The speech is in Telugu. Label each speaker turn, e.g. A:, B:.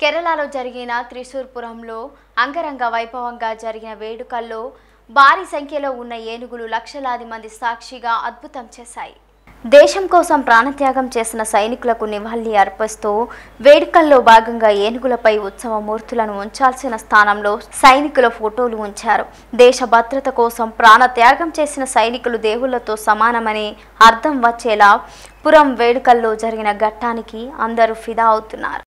A: కేరళలో జరిగిన త్రిశూర్పురంలో అంగరంగ వైభవంగా జరిగిన వేడుకల్లో భారీ సంఖ్యలో ఉన్న ఏనుగులు లక్షలాది మంది సాక్షిగా అద్భుతం చేశాయి. దేశం కోసం ప్రాణత్యాగం చేసిన సైనికులకు నివాళి అర్పిస్తూ వేడుకల్లో భాగంగా ఏనుగులపై ఉత్సవ మూర్తులను ఉంచాల్సిన స్థానంలో సైనికుల ఫోటోలు ఉంచారు. దేశ భద్రత కోసం ప్రాణత్యాగం చేసిన సైనికులు దేవుళ్ళతో సమానమని అర్థం వచ్చేలా పురం వేడుకల్లో జరిగిన ఘట్టానికి అందరూ ఫిదా అవుతున్నారు.